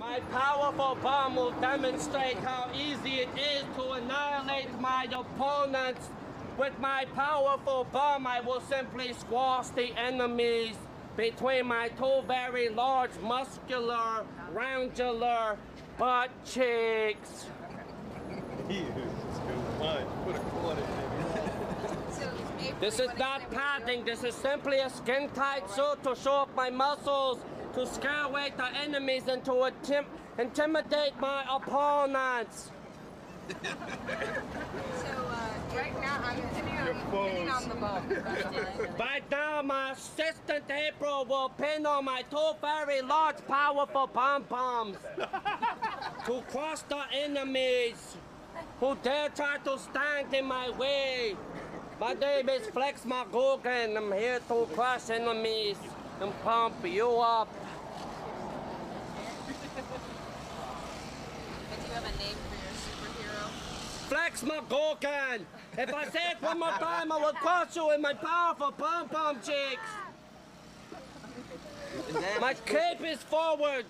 My powerful bomb will demonstrate how easy it is to annihilate my opponents. With my powerful bomb, I will simply squash the enemies between my two very large, muscular, roundular butt cheeks. This is not padding, this is simply a skin tight suit to show off my muscles, to scare away the enemies, and to intim- intimidate my opponents. So uh, right now I'm sitting on, sitting on the ball. Right now, my assistant April will pin on my two very large, powerful pom poms to crush the enemies who dare try to stand in my way. My name is Flex McGoogan. I'm here to crush enemies and pump you up. Do you have a name for your superhero? Flex McGoogan. If I say it one more time, I will crush you with my powerful pom pom cheeks. My cape is forward.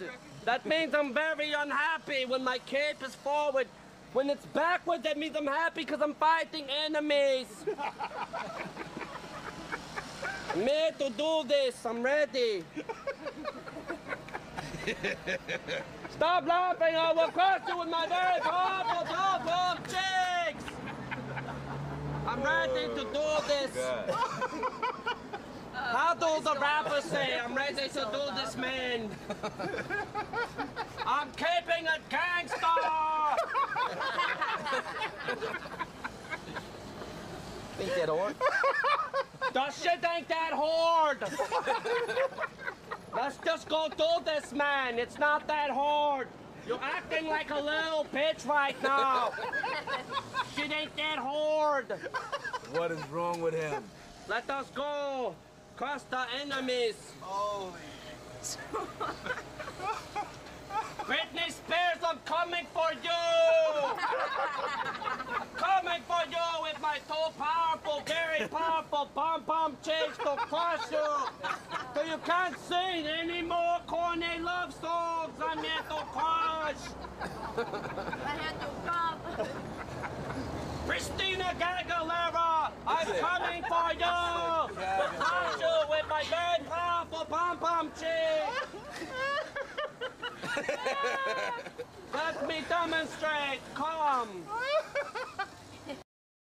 That means I'm very unhappy when my cape is forward. When it's backwards, that means I'm happy because I'm fighting enemies. I'm here to do this. I'm ready. Stop laughing. I will crush you with my very powerful pom cheeks. I'm ready to do this. How do the rappers say? I'm ready to do this, man. I'm keeping it gangster. Think that hard? The shit ain't that hard. Let's just go do this, man. It's not that hard. You're acting like a little bitch right now. Shit ain't that hard. What is wrong with him? Let us go. Cross the enemies. Holy. Britney Spears, I'm coming for you! coming for you with my two powerful, very powerful pom pom cheeks to crush! So you can't sing any more corny love songs! I'm here crush! I had to pop. Christina Aguilera, I'm coming for you! To you with my very powerful pom pom cheeks! Let me demonstrate. Come.